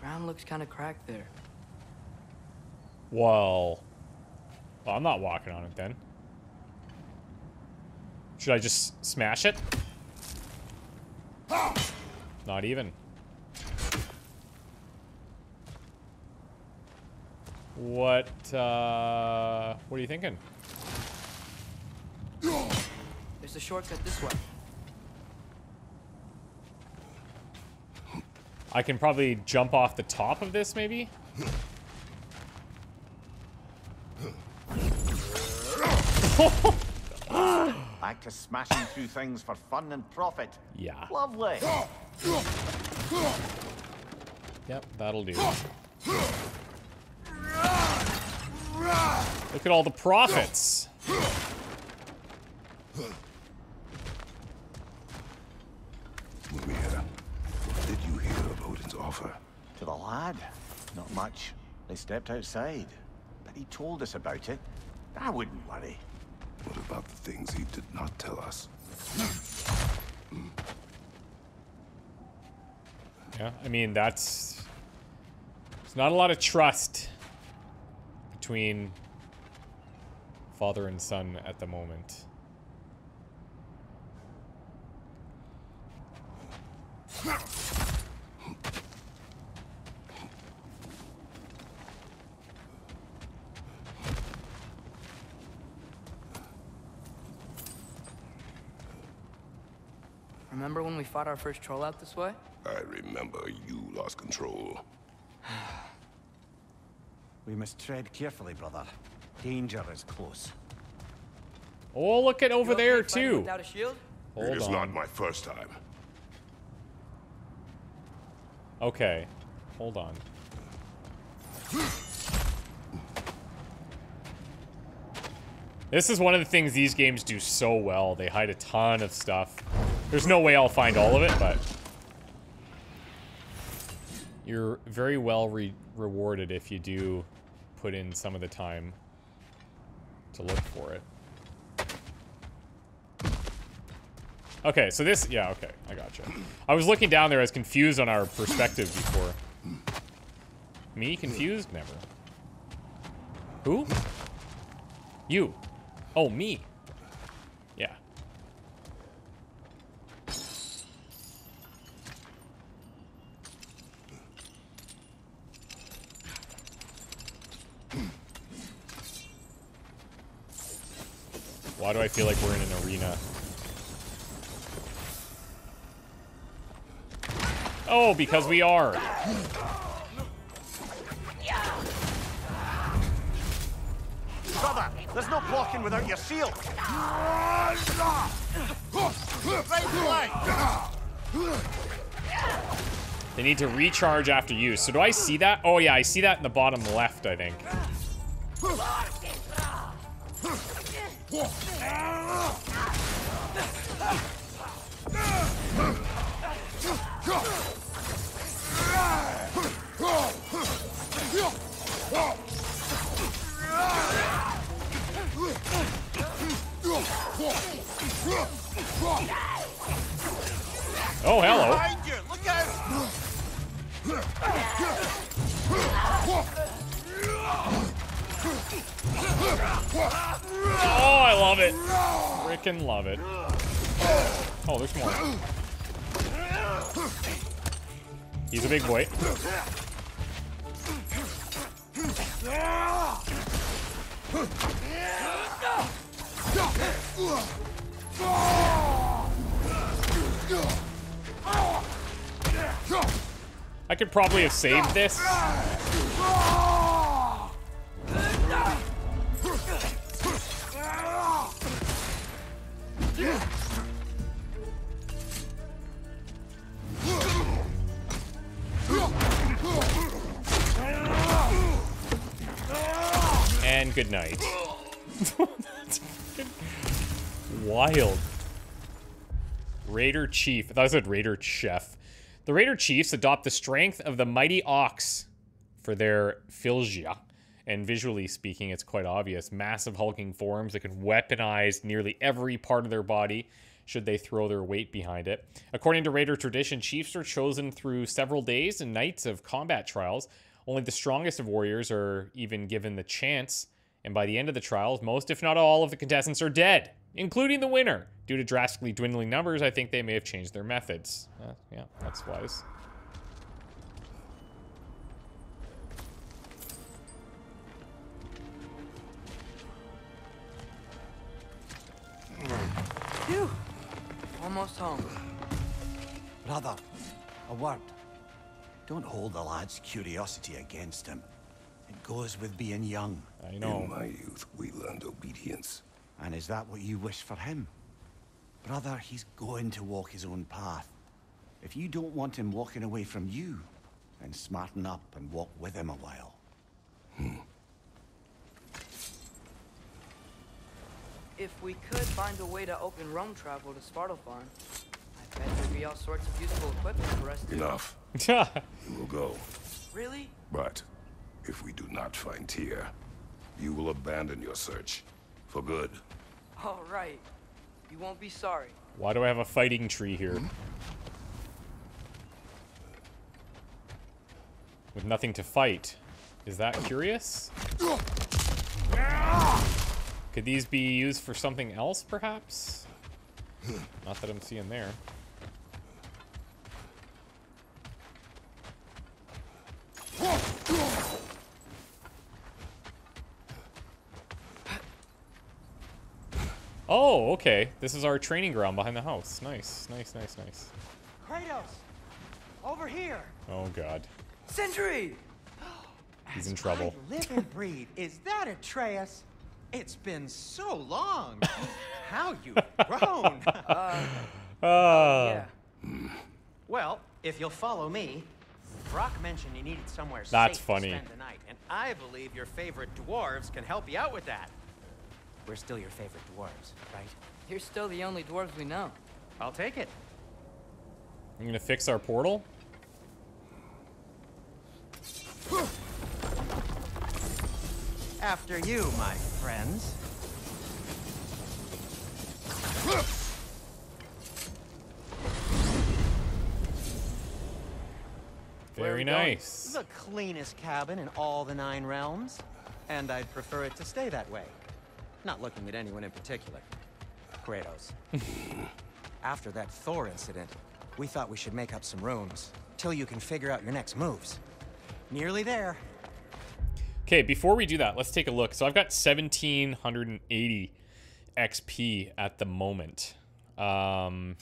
Ground looks kind of cracked there. Well, well, I'm not walking on it then. Should I just smash it? Not even. What, uh, what are you thinking? There's a shortcut this way. I can probably jump off the top of this, maybe? Back to smashing through things for fun and profit. Yeah. Lovely. Yep, that'll do. Look at all the profits. Maria, what did you hear of Odin's offer? To the lad? Not much. They stepped outside. But he told us about it. I wouldn't worry. What about the things he did not tell us? Yeah, I mean, that's... There's not a lot of trust between father and son at the moment. fought our first troll out this way? I remember you lost control. We must tread carefully, brother. Danger is close. Oh, look at over okay there, too. Without a shield? Hold it is on. not my first time. Okay. Hold on. This is one of the things these games do so well. They hide a ton of stuff. There's no way I'll find all of it, but... You're very well re rewarded if you do put in some of the time to look for it. Okay, so this, yeah, okay, I gotcha. I was looking down there, I was confused on our perspective before. Me confused? Never. Who? You. Oh, me. Feel like we're in an arena? Oh, because we are. Brother, there's no blocking without your shield. They need to recharge after use. So do I see that? Oh yeah, I see that in the bottom left, I think. Oh, hello. Look out! Oh, I love it. Frickin' love it. Oh, there's more. He's a big boy. I could probably have saved this. And good night. That's wild. Raider Chief. I thought I said Raider Chef. The Raider Chiefs adopt the strength of the mighty ox for their fylgja. And visually speaking, it's quite obvious. Massive hulking forms that can weaponize nearly every part of their body, should they throw their weight behind it. According to Raider tradition, chiefs are chosen through several days and nights of combat trials. Only the strongest of warriors are even given the chance, and by the end of the trials, most, if not all, of the contestants are dead, including the winner. Due to drastically dwindling numbers, I think they may have changed their methods. Uh, yeah, that's wise. Phew. Almost home. Brother, a word. Don't hold the lad's curiosity against him. It goes with being young. I know. In my youth, we learned obedience. And is that what you wish for him? Brother, he's going to walk his own path. If you don't want him walking away from you, then smarten up and walk with him a while. Hmm. If we could find a way to open roam travel to Svartalfheim, I bet there'd be all sorts of useful equipment for us to... Enough. Yeah. You will go. Really? But if we do not find Tyr, you will abandon your search. For good. All right. You won't be sorry. Why do I have a fighting tree here? Hmm? With nothing to fight. Is that curious? Could these be used for something else, perhaps? Not that I'm seeing there. Oh, okay. This is our training ground behind the house. Nice, nice, nice, nice. Kratos! Over here! Oh, God. Sentry! He's in trouble. I live and breathe. Is that Atreus? It's been so long. How you've grown. Ah. yeah. well, if you'll follow me, Brok mentioned you needed somewhere That's safe funny. to spend the night, and I believe your favorite dwarves can help you out with that. We're still your favorite dwarves, right? You're still the only dwarves we know. I'll take it. I'm gonna fix our portal. After you, my friends. Very we going? nice. The cleanest cabin in all the Nine Realms. And I'd prefer it to stay that way. Not looking at anyone in particular. Kratos. After that Thor incident, we thought we should make up some rooms. Till you can figure out your next moves. Nearly there. Okay, before we do that, let's take a look. So I've got 1780 XP at the moment. Um,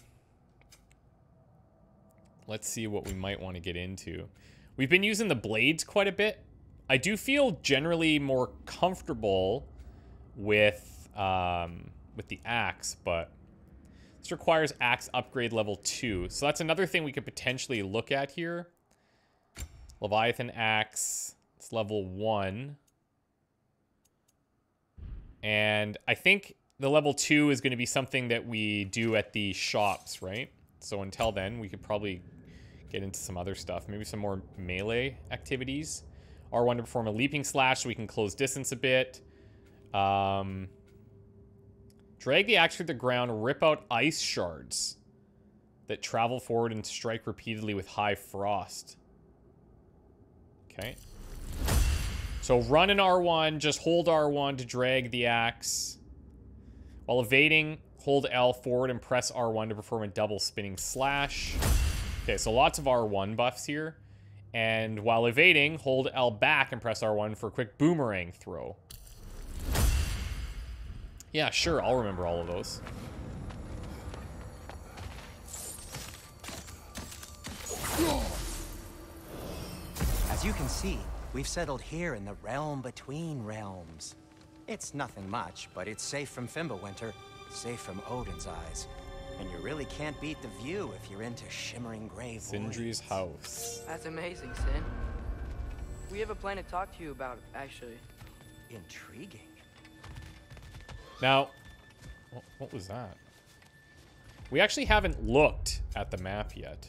let's see what we might want to get into. We've been using the blades quite a bit. I do feel generally more comfortable with um, with the axe, but this requires axe upgrade level 2. So that's another thing we could potentially look at here. Leviathan axe. It's level 1. And I think the level 2 is going to be something that we do at the shops, right? So until then, we could probably get into some other stuff. Maybe some more melee activities. R1 to perform a leaping slash so we can close distance a bit. Um, drag the axe through the ground, rip out ice shards that travel forward and strike repeatedly with high frost. Okay. So run an R1, just hold R1 to drag the axe. While evading, hold L forward and press R1 to perform a double spinning slash. Okay, so lots of R1 buffs here. And while evading, hold L back and press R1 for a quick boomerang throw. Yeah, sure, I'll remember all of those. As you can see, we've settled here in the realm between realms. It's nothing much, but it's safe from Fimbulwinter, safe from Odin's eyes. And you really can't beat the view if you're into shimmering gray Sindri's voids. house. That's amazing, Sin. We have a plan to talk to you about, actually. Intriguing. Now, what was that? We actually haven't looked at the map yet.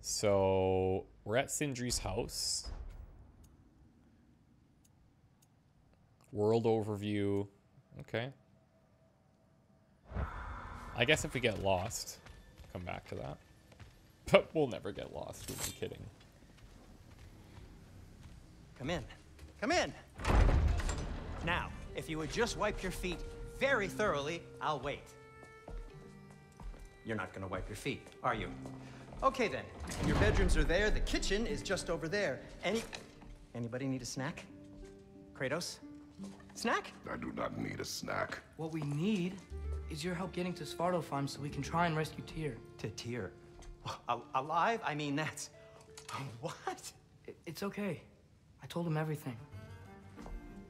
So, we're at Sindri's house. World overview. Okay. I guess if we get lost, come back to that. But we'll never get lost. Who am I kidding? Come in. Come in. Now, if you would just wipe your feet very thoroughly, I'll wait. You're not gonna wipe your feet, are you? Okay then. Your bedrooms are there. The kitchen is just over there. Any... Anybody need a snack? Kratos? Snack? I do not need a snack. What we need is your help getting to Svartalfheim so we can try and rescue Tyr. To Tyr. Al- alive? I mean, that's... What? It's okay. I told him everything.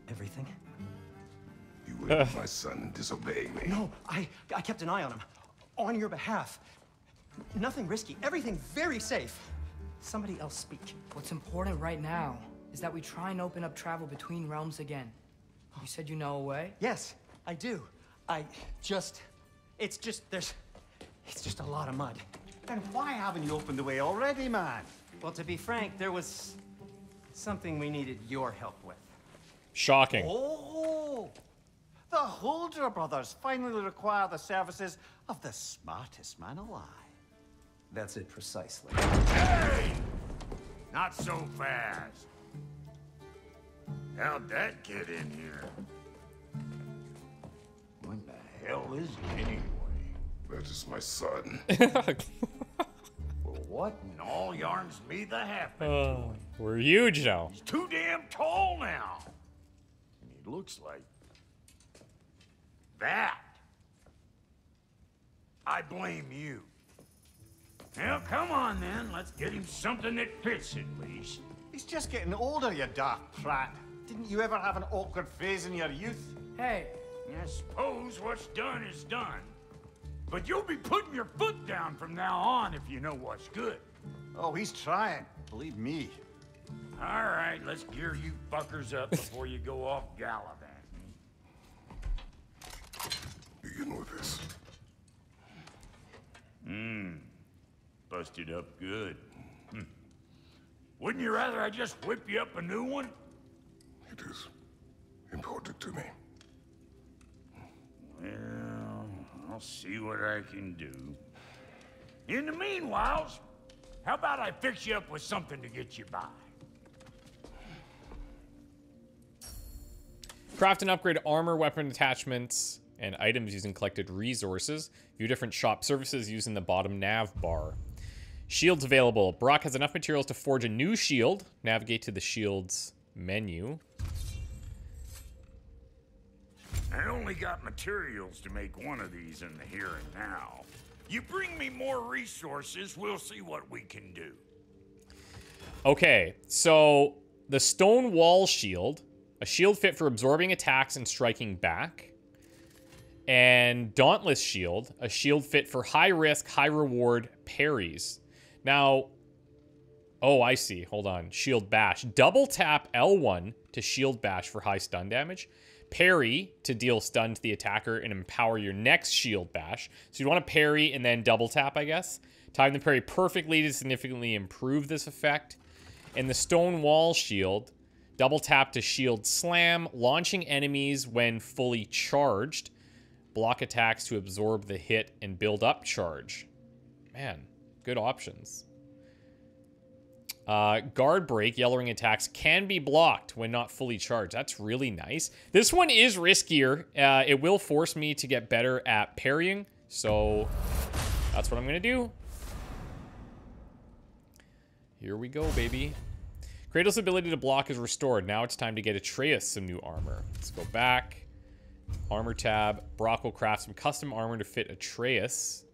Everything? You uh. would my son disobey me. No, I, I kept an eye on him. On your behalf. Nothing risky. Everything very safe. Somebody else speak. What's important right now is that we try and open up travel between realms again. You said you know a way? Yes, I do. I just... It's just, there's... It's just a lot of mud. Then why haven't you opened the way already, man? Well, to be frank, there was something we needed your help with. Shocking. Oh! The Huldra brothers finally require the services of the smartest man alive. That's it precisely. Hey! Not so fast. How'd that get in here? What the hell is he anyway? That is my son. Well, what in all yarns me the happen? Oh, uh, we're huge now. He's too damn tall now. And he looks like that. I blame you. Now, come on then. Let's get him something that fits at least. He's just getting older, you daft prat. Didn't you ever have an awkward phase in your youth? Hey, I suppose what's done is done. But you'll be putting your foot down from now on if you know what's good. Oh, he's trying. Believe me. All right, let's gear you fuckers up before you go off gallivanting. Begin with this. Mmm. Busted up good. Hmm. Wouldn't you rather I just whip you up a new one? It is important to me. Well, I'll see what I can do. In the meanwhile, how about I fix you up with something to get you by? Craft and upgrade armor, weapon attachments, and items using collected resources. View different shop services using the bottom nav bar. Shields available. Brok has enough materials to forge a new shield. Navigate to the shields menu. I only got materials to make one of these in the here and now. You bring me more resources, we'll see what we can do. Okay, so the stone wall shield, a shield fit for absorbing attacks and striking back. And Dauntless Shield, a shield fit for high risk, high reward parries. Now, oh, I see. Hold on. Shield Bash. Double tap L1 to shield bash for high stun damage. Parry to deal stun to the attacker and empower your next shield bash. So you'd want to parry and then double tap, I guess. Time the parry perfectly to significantly improve this effect. And the Stone Wall Shield, double tap to shield slam, launching enemies when fully charged. Block attacks to absorb the hit and build up charge. Man, good options. Uh, guard break, yellow ring attacks can be blocked when not fully charged. That's really nice. This one is riskier. Uh, it will force me to get better at parrying, so that's what I'm gonna do. Here we go, baby. Kratos' ability to block is restored. Now it's time to get Atreus some new armor. Let's go back. Armor tab. Brok will craft some custom armor to fit Atreus.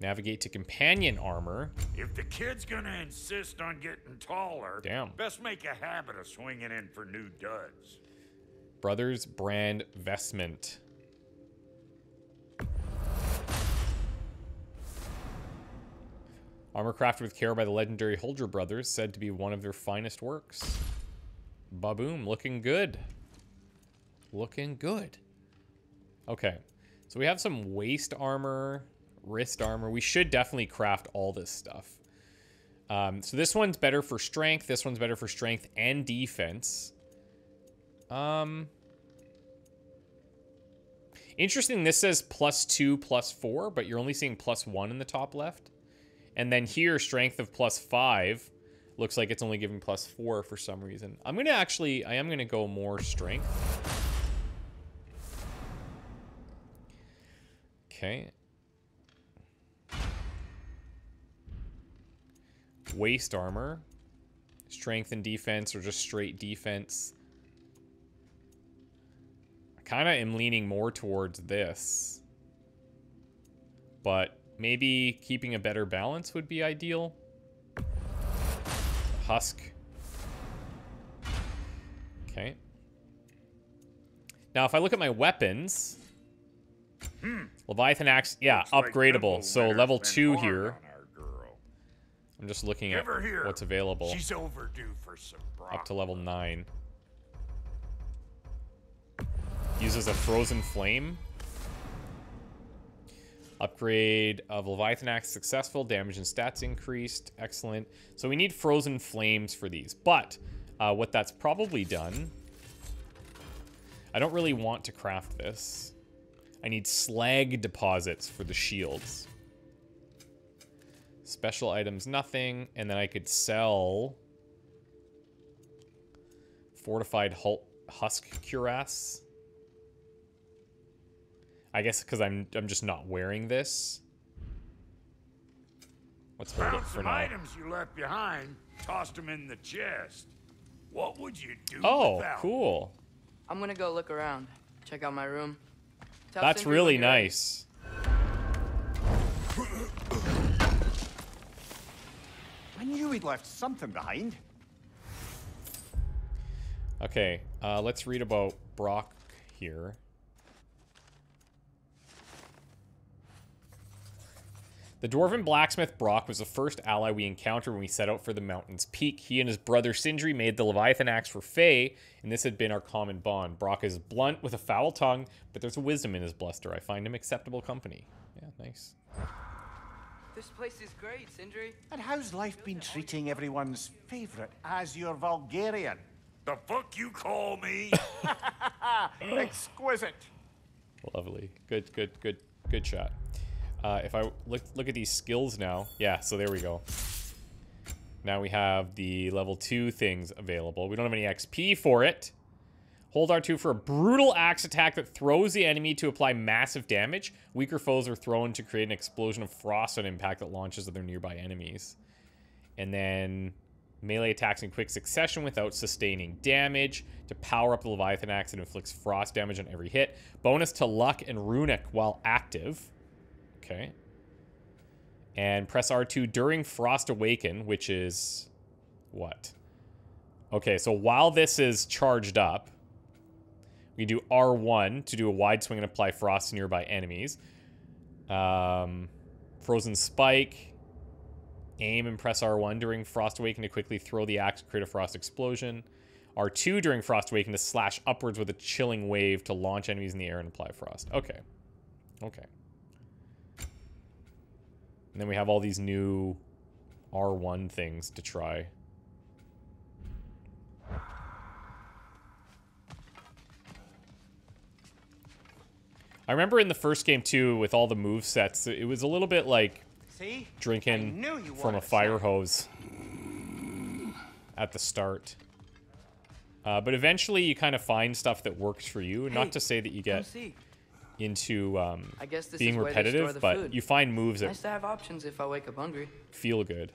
Navigate to companion armor. If the kid's gonna insist on getting taller, Damn. best make a habit of swinging in for new duds. Brothers brand vestment. Armor crafted with care by the legendary Huldra brothers, said to be one of their finest works. Baboom, looking good. Looking good. Okay, so we have some waist armor, wrist armor. We should definitely craft all this stuff. Um, so this one's better for strength. This one's better for strength and defense. Um, Interesting, this says plus two, plus four, but you're only seeing plus one in the top left. And then here, strength of plus five. Looks like it's only giving plus four for some reason. I'm going to actually, I am going to go more strength. Okay. Waist armor. Strength and defense or just straight defense. I kind of am leaning more towards this. But maybe keeping a better balance would be ideal. Husk. Okay. Now, if I look at my weapons, Leviathan Axe, yeah, Looks upgradable. Thimble so level two here. on our girl. I'm just looking Give at here. what's available. She's overdue for some Up to level 9. Uses a frozen flame. Upgrade of Leviathan Axe successful. Damage and stats increased. Excellent. So we need frozen flames for these. But uh, what that's probably done... I don't really want to craft this. I need slag deposits for the shields. Special items, nothing. And then I could sell fortified hul- husk cuirass. I guess because I'm I'm just not wearing this. Let's hold it Found for some now. items you left behind. Tossed them in the chest. What would you do Oh, without 'em? cool. I'm gonna go look around. Check out my room. Tell That's really when nice. I knew he'd left something behind. Okay, uh, let's read about Brok here. The dwarven blacksmith Brok was the first ally we encountered when we set out for the mountain's peak. He and his brother Sindri made the Leviathan axe for Faye, and this had been our common bond. Brok is blunt with a foul tongue, but there's a wisdom in his bluster. I find him acceptable company. Yeah, nice. This place is great, Sindri. And how's life been treating everyone's favourite Azure Vulgarian? The fuck you call me? Exquisite. Lovely. Good, good, good, good shot. Uh, if I look look at these skills now, yeah. So there we go. Now we have the level two things available. We don't have any XP for it. Hold R2 for a brutal axe attack that throws the enemy to apply massive damage. Weaker foes are thrown to create an explosion of frost on impact that launches other nearby enemies. And then melee attacks in quick succession without sustaining damage. To power up the Leviathan Axe, and inflicts frost damage on every hit. Bonus to luck and runic while active. Okay. And press R2 during Frost Awaken, which is what? Okay, so while this is charged up, we do R1 to do a wide swing and apply frost to nearby enemies. Um, Frozen Spike. Aim and press R1 during Frost Awaken to quickly throw the axe, create a frost explosion. R2 during Frost Awaken to slash upwards with a chilling wave to launch enemies in the air and apply frost. Okay. Okay. And then we have all these new R1 things to try. I remember in the first game too, with all the move sets, it was a little bit like See? Drinking from a fire hose at the start. Uh, but eventually, you kind of find stuff that works for you. Hey, Not to say that you get. Into um, I guess this being is where they store repetitive, but food. you find moves that Nice to have options if I wake up hungry. feel good.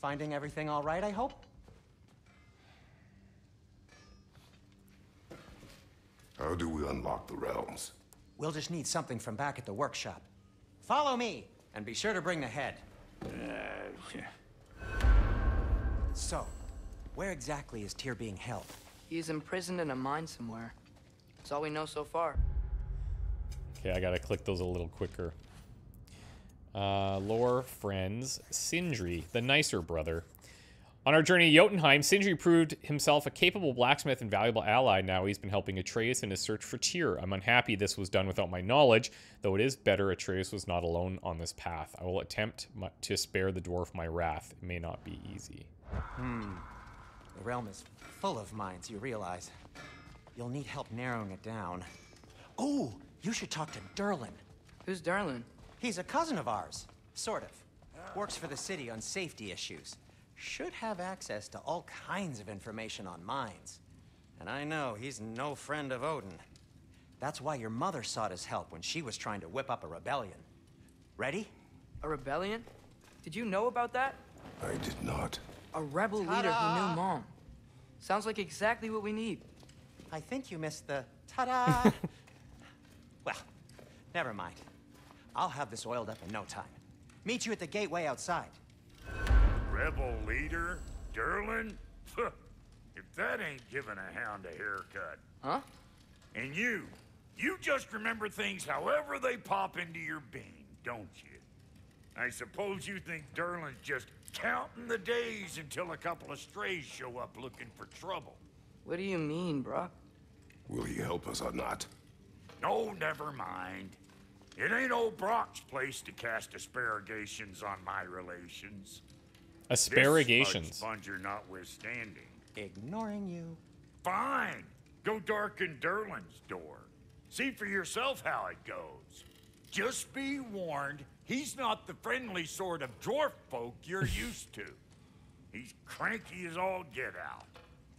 Finding everything all right, I hope? How do we unlock the realms? We'll just need something from back at the workshop. Follow me, and be sure to bring the head. Yeah. So, where exactly is Tyr being held? He's imprisoned in a mine somewhere. That's all we know so far. Okay, I gotta click those a little quicker. Uh, lore friends, Sindri, the nicer brother. On our journey to Jotunheim, Sindri proved himself a capable blacksmith and valuable ally. Now he's been helping Atreus in his search for Tyr. I'm unhappy this was done without my knowledge, though it is better Atreus was not alone on this path. I will attempt to spare the dwarf my wrath. It may not be easy. The realm is full of mines, you realize. You'll need help narrowing it down. Oh, you should talk to Durlin. Who's Durlin? He's a cousin of ours, sort of. Works for the city on safety issues. Should have access to all kinds of information on mines. And I know he's no friend of Odin. That's why your mother sought his help when she was trying to whip up a rebellion. Ready? A rebellion? Did you know about that? I did not. A rebel leader who knew Mom. Sounds like exactly what we need. I think you missed the ta-da. well, never mind. I'll have this oiled up in no time. Meet you at the gateway outside. Rebel leader? Durlin? if that ain't giving a hound a haircut. Huh? And you, you just remember things however they pop into your being, don't you? I suppose you think Durlin's just counting the days until a couple of strays show up looking for trouble. What do you mean, Brok? Will he help us or not? No, never mind. It ain't old Brok's place to cast asparagations on my relations. This Asparagations. smudge sponger notwithstanding. Ignoring you. Fine. Go darken Durlin's door. See for yourself how it goes. Just be warned, he's not the friendly sort of dwarf folk you're used to. He's cranky as all get out.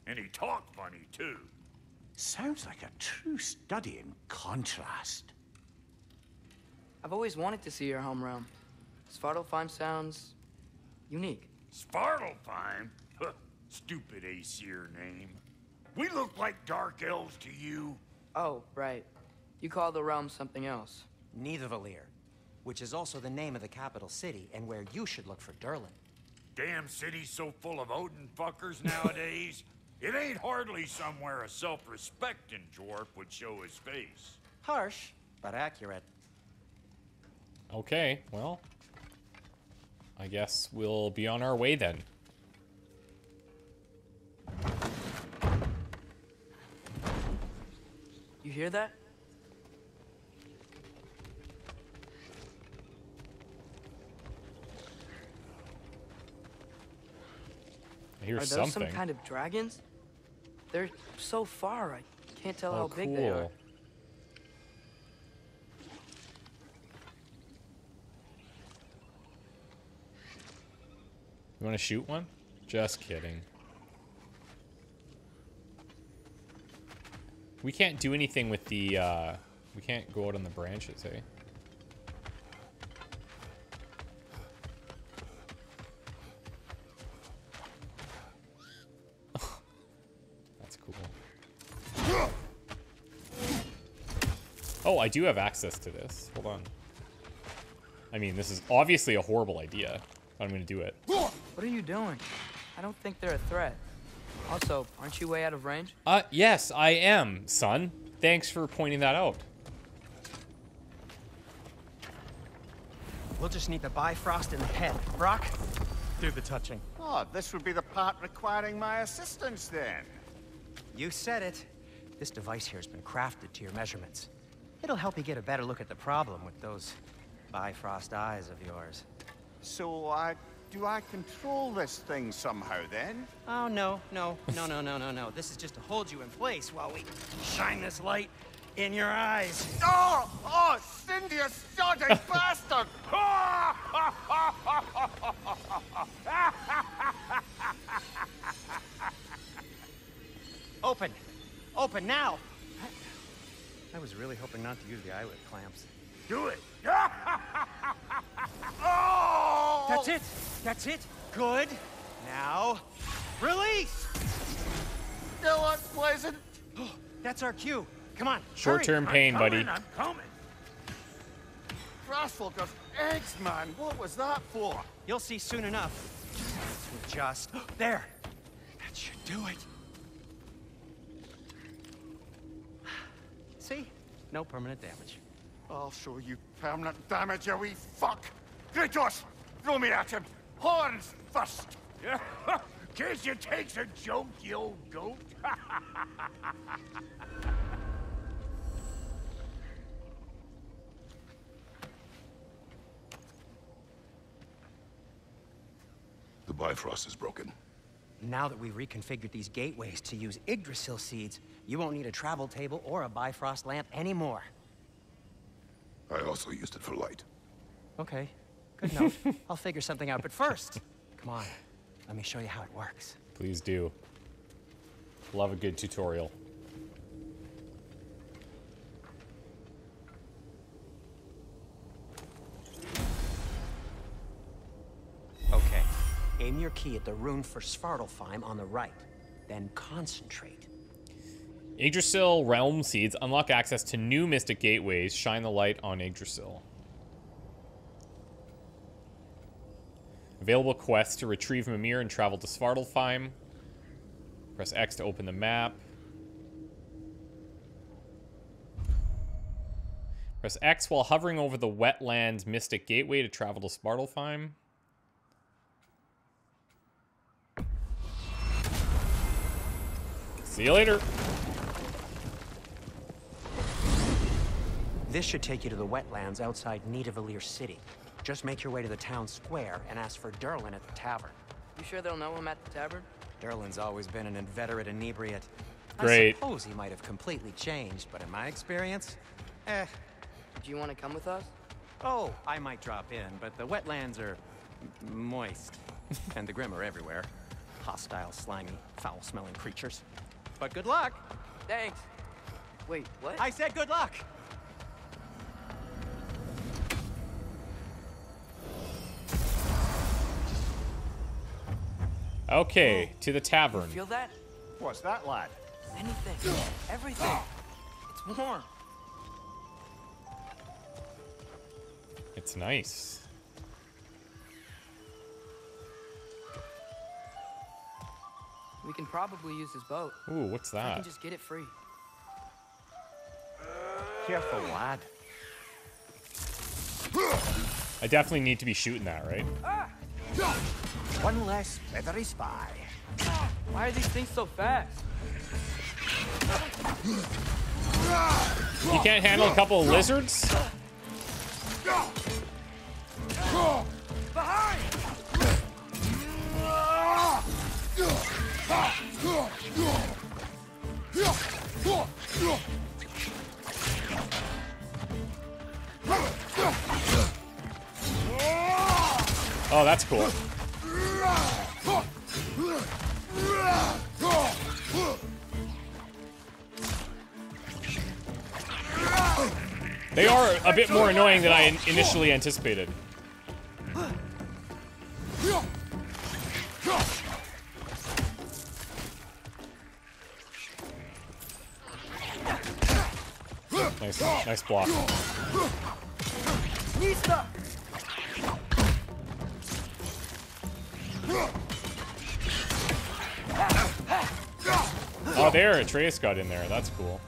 And he talked funny, too. Sounds like a true study in contrast. I've always wanted to see your home realm. Svartalfheim sounds unique. Svartalfheim? Stupid Aesir name. We look like dark elves to you. Oh, right. You call the realm something else. Nidavellir, which is also the name of the capital city and where you should look for Durlin. Damn city's so full of Odin fuckers nowadays. it ain't hardly somewhere a self-respecting dwarf would show his face. Harsh, but accurate. Okay, well. I guess we'll be on our way then. You hear that? I hear Are those something. some kind of dragons? They're so far, I can't tell oh, how big they are. You want to shoot one? Just kidding. We can't do anything with the, uh... We can't go out on the branches, eh? Oh, I do have access to this. Hold on. I mean, this is obviously a horrible idea, but I'm gonna do it. What are you doing? I don't think they're a threat. Also, aren't you way out of range? Uh, yes, I am, son. Thanks for pointing that out. We'll just need the Bifrost in the head. Brok, do the touching. Oh, this would be the part requiring my assistance then. You said it. This device here has been crafted to your measurements. It'll help you get a better look at the problem with those Bifrost eyes of yours. So, uh, do I control this thing somehow then? Oh, no, no, no, no, no, no, no. This is just to hold you in place while we shine this light in your eyes. Oh! Oh, Sindri, you sodding bastard! Open! Open now! I was really hoping not to use the eyelid clamps. Do it. Oh! That's it! That's it! Good! Now, release! Still unpleasant. Oh, that's our cue. Come on, Short-term I'm pain, coming, buddy. I'm coming. Grassfalker's eggs, man. What was that for? You'll see soon enough. Just... There! That should do it. See? No permanent damage. Oh, I'll show you permanent damage, you wee fuck. Kratos, throw me at him. Horns first. yeah? Case you takes a joke, you old goat. The Bifrost is broken. Now that we've reconfigured these gateways to use Yggdrasil seeds, you won't need a travel table or a Bifrost lamp anymore. I also used it for light. Okay, good note. I'll figure something out, but first, come on, let me show you how it works. Please do. Love a good tutorial. Okay, aim your key at the rune for Svartalfheim on the right, then concentrate. Yggdrasil Realm Seeds unlock access to new Mystic Gateways. Shine the light on Yggdrasil. Available quests to retrieve Mimir and travel to Svartalfheim. Press X to open the map. Press X while hovering over the Wetlands Mystic Gateway to travel to Svartalfheim. See you later. This should take you to the wetlands outside Nidavellir City. Just make your way to the town square and ask for Durlin at the tavern. You sure they'll know him at the tavern? Durlin's always been an inveterate inebriate. Great. I suppose he might have completely changed, but in my experience, eh. Do you want to come with us? Oh, I might drop in, but the wetlands are moist. and the Grim are everywhere. Hostile, slimy, foul-smelling creatures. But good luck! Thanks. Wait, what? I said good luck! Okay, to the tavern. You Feel that? What's that, lad? Anything. Everything. It's warm. It's nice. We can probably use his boat. Ooh, what's that? I that? can just get it free. Careful, lad. I definitely need to be shooting that, right? One less feathery spy. Why are these things so fast? You can't handle a couple of lizards? Behind! Oh, that's cool. They are a bit more annoying than I initially anticipated. Nice, nice block. Oh, there, Atreus got in there. That's cool.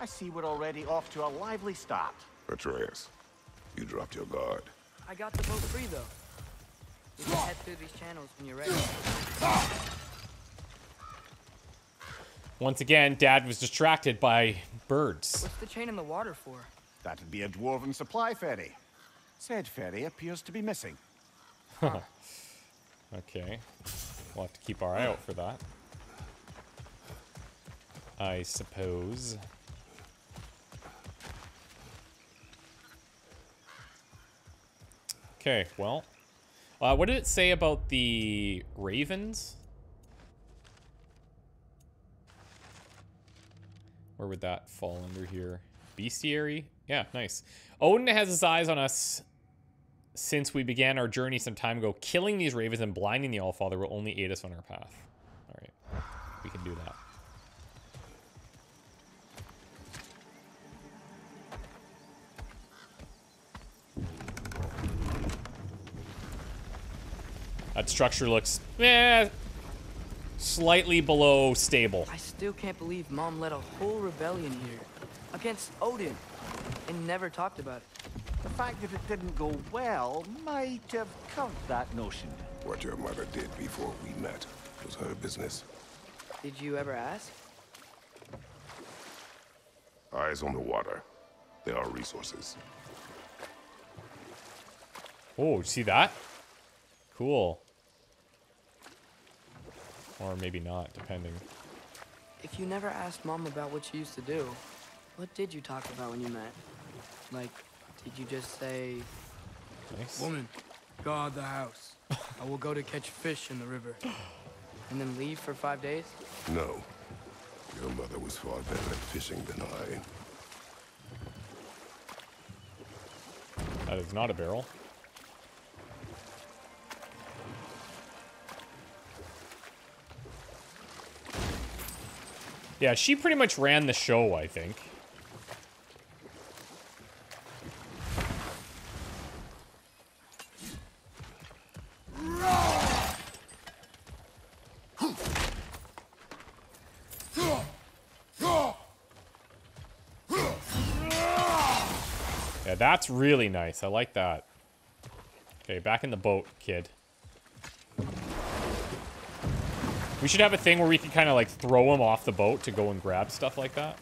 I see we're already off to a lively start. Atreus, you dropped your guard. I got the boat free though. We can head through these channels when you're ready. Once again, Dad was distracted by birds. What's the chain in the water for? That'd be a dwarven supply ferry. Said ferry appears to be missing. Okay. We'll have to keep our eye out for that. I suppose. Okay, well. Uh, what did it say about the ravens? Where would that fall under here? Bestiary? Yeah, nice. Odin has his eyes on us since we began our journey some time ago. Killing these ravens and blinding the Allfather will only aid us on our path. Alright, we can do that. That structure looks, eh, slightly below stable. I still can't believe Mom led a whole rebellion here against Odin and never talked about it. The fact that it didn't go well might have covered that notion. What your mother did before we met was her business. Did you ever ask? Eyes on the water. There are resources. Oh, you see that? Cool. Or maybe not, depending. If you never asked Mom about what she used to do, what did you talk about when you met? Like, did you just say, Nice. Woman, guard the house. I will go to catch fish in the river. and then leave for five days? No. Your mother was far better at fishing than I. That is not a barrel. Yeah, she pretty much ran the show, I think. Yeah, that's really nice. I like that. Okay, back in the boat, kid. We should have a thing where we can kind of like throw him off the boat to go and grab stuff like that.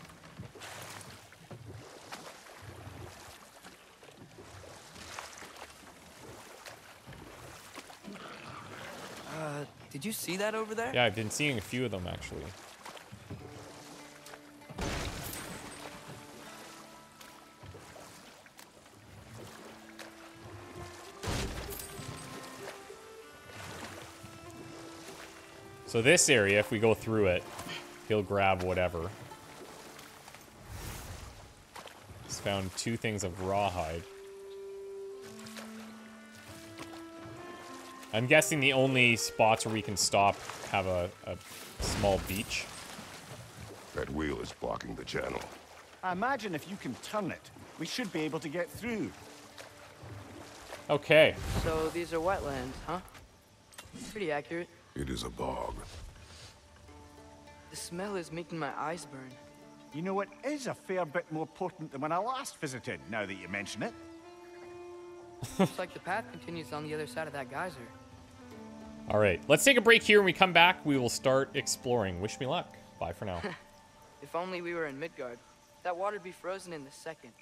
Uh, did you see that over there? Yeah, I've been seeing a few of them actually. So this area, if we go through it, he'll grab whatever. He's found two things of rawhide. I'm guessing the only spots where we can stop have a, a small beach. That wheel is blocking the channel. I imagine if you can turn it, we should be able to get through. Okay. So these are wetlands, huh? Pretty accurate. It is a bog. The smell is making my eyes burn. You know, it is a fair bit more potent than when I last visited, now that you mention it. Looks like the path continues on the other side of that geyser. All right. Let's take a break here. When we come back, we will start exploring. Wish me luck. Bye for now. If only we were in Midgard. That water'd be frozen in the second.